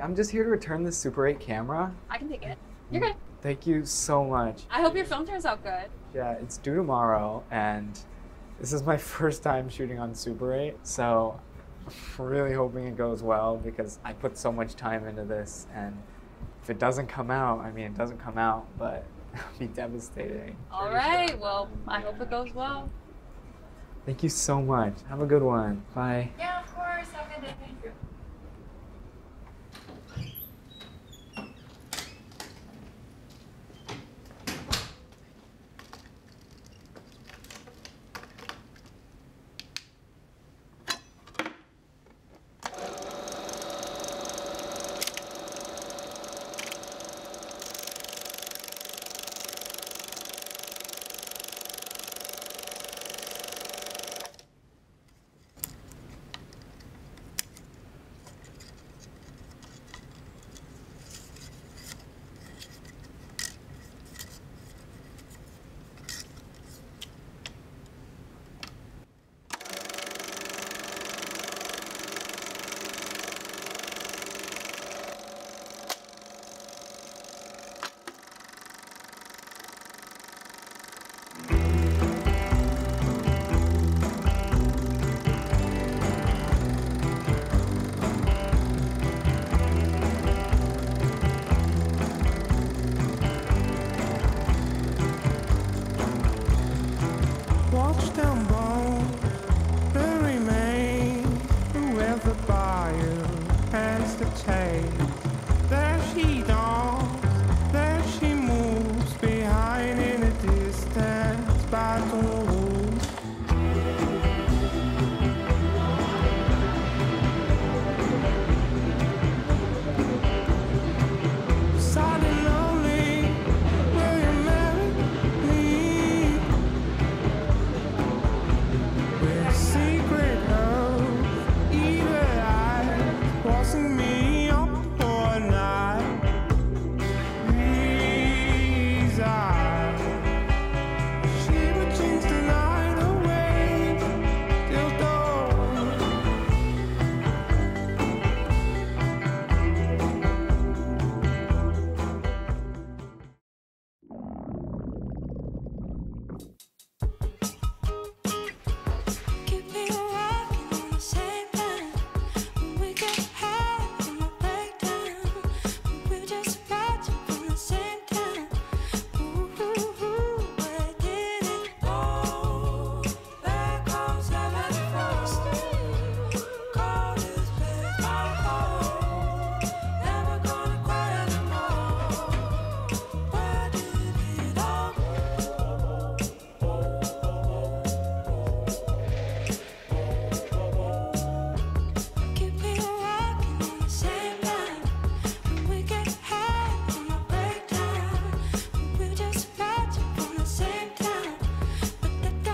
I'm just here to return this Super 8 camera. I can take it. Mm-hmm. You're good. Thank you so much. I hope your film turns out good. Yeah, it's due tomorrow, and this is my first time shooting on Super 8, so I'm really hoping it goes well because I put so much time into this, and if it doesn't come out, I mean, it doesn't come out, but it'll be devastating. All right, sure. Well, I hope it goes well. Thank you so much. Have a good one. Bye. Yeah, of course. Have a good day. Thank you. Watch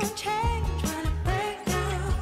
don't change when I break down.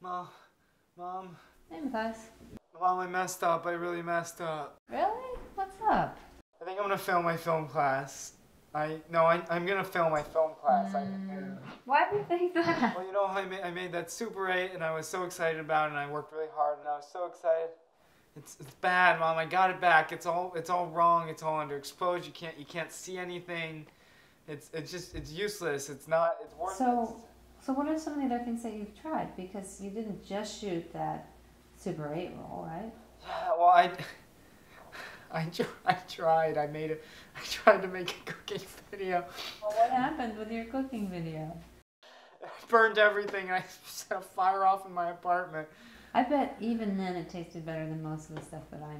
Mom, Mom, Hey, Matthias. Mom, I messed up. I really messed up. Really? What's up? I think I'm gonna fail my film class. I no, I, I'm gonna fail my film class. I, mm. Why do you think that? well, you know, I made, I made that Super 8, and I was so excited about it, and I worked really hard, and I was so excited. It's, it's bad, Mom. I got it back. It's all it's all wrong. It's all underexposed. You can't you can't see anything. It's it's just it's useless. It's not. It's worthless. So, so what are some of the other things that you've tried? Because you didn't just shoot that Super 8 roll, right? Yeah, well, I, I, I tried. I made it. I tried to make a cooking video. Well, what happened with your cooking video? I burned everything. I set a fire off in my apartment. I bet even then it tasted better than most of the stuff that I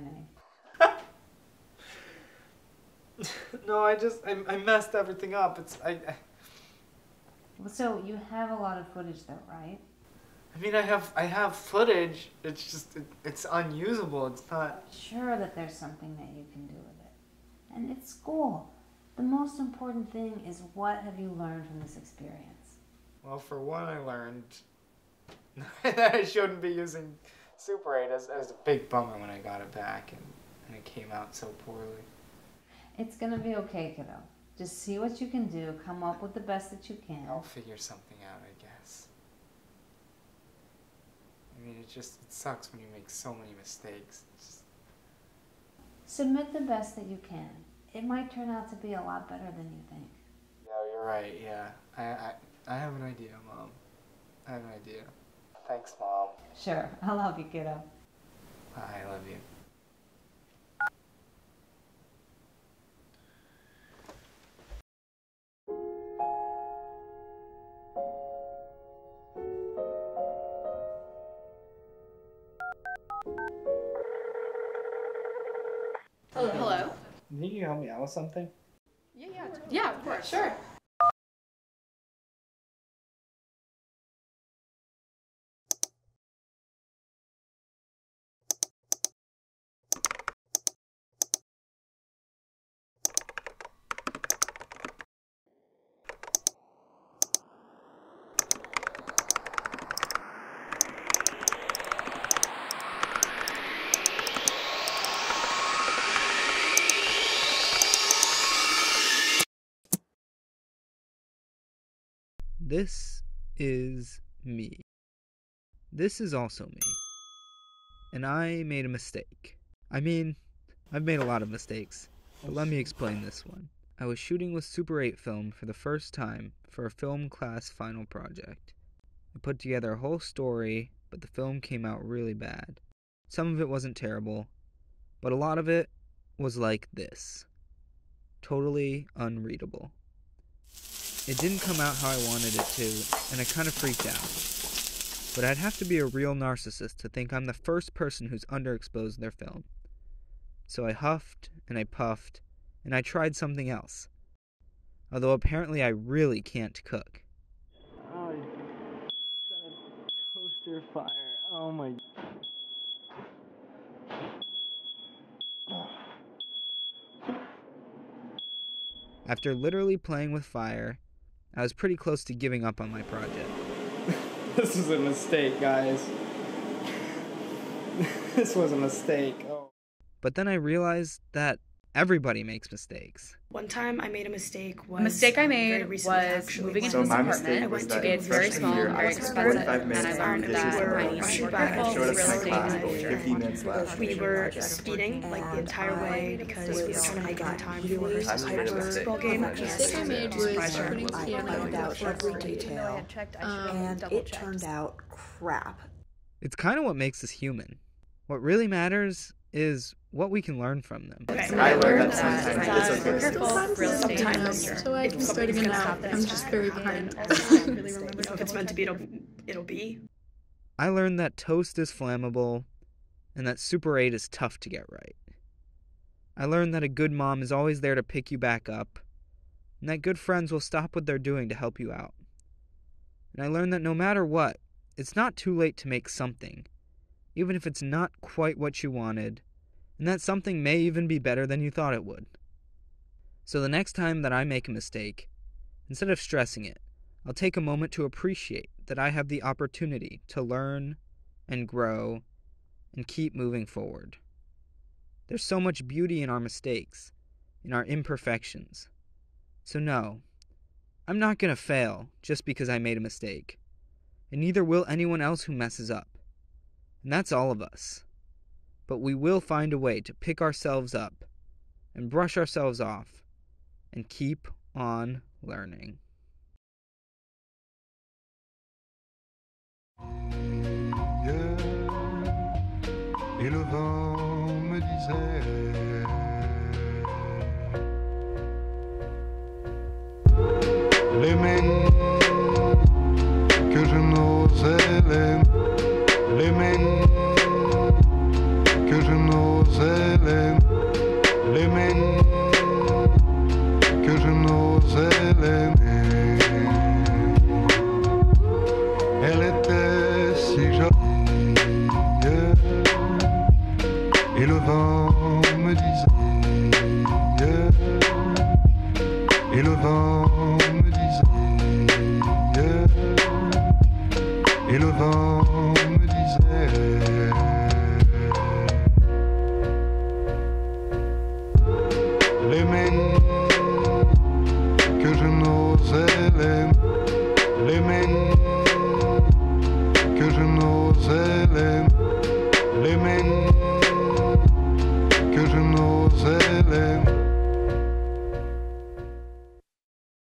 make. no, I just I, I messed everything up. It's I, I So you have a lot of footage though, right? I mean I have I have footage. It's just it, it's unusable. It's not. Sure that there's something that you can do with it. And it's school. The most important thing is what have you learned from this experience? Well, for one, I learned that I shouldn't be using Super 8. As, as a big bummer when I got it back and, and it came out so poorly. It's gonna be okay, kiddo. Just see what you can do, come up with the best that you can. I'll figure something out, I guess. I mean, it just it sucks when you make so many mistakes. Just, Submit the best that you can. It might turn out to be a lot better than you think. yeah, you're right. Yeah, I, I I have an idea, Mom. I have an idea. Thanks, Mom. Sure, I love you, kiddo. I love you. You help me out with something? Yeah, yeah, yeah. Of course. Sure. This is me. This is also me. And I made a mistake. I mean, I've made a lot of mistakes, but let me explain this one. I was shooting with Super 8 film for the first time for a film class final project. I put together a whole story, but the film came out really bad. Some of it wasn't terrible, but a lot of it was like this totally unreadable. It didn't come out how I wanted it to, and I kind of freaked out. But I'd have to be a real narcissist to think I'm the first person who's underexposed their film. So I huffed and I puffed, and I tried something else. Although apparently I really can't cook. Oh, I set a toaster fire. Oh my. After literally playing with fire, I was pretty close to giving up on my project. This is a mistake, guys. this was a mistake. Oh. But then I realized that everybody makes mistakes. One time I made a mistake. Was, A mistake I um, made recently, was actually, moving into So this apartment. mistake I was went that to It's very small, year, very expensive, and I learned that this were I is need to be super careful with real estate class in the future. 50 minutes left. we were speeding like the entire way because we were trying to make enough time for I this made mistake. basketball game. The mistake I made was Surprise her. putting I together out every detail, and it turned out crap. It's kind of what makes us human. What really matters is what we can learn from them. Okay. I learned that that sometimes it's we're okay. careful real estate Sometimes. future. So I can start again now. I'm just very behind. really remember, if it's meant to be, it'll, it'll be. I learned that toast is flammable and that Super 8 is tough to get right. I learned that a good mom is always there to pick you back up, and that good friends will stop what they're doing to help you out. And I learned that no matter what, it's not too late to make something, even if it's not quite what you wanted, and that something may even be better than you thought it would. So the next time that I make a mistake, instead of stressing it, I'll take a moment to appreciate that I have the opportunity to learn and grow and keep moving forward. There's so much beauty in our mistakes, in our imperfections. So, no, I'm not going to fail just because I made a mistake, and neither will anyone else who messes up. And that's all of us. But we will find a way to pick ourselves up and brush ourselves off and keep on learning. Et le vent me disait l'aimer que je n'osais l'aimer,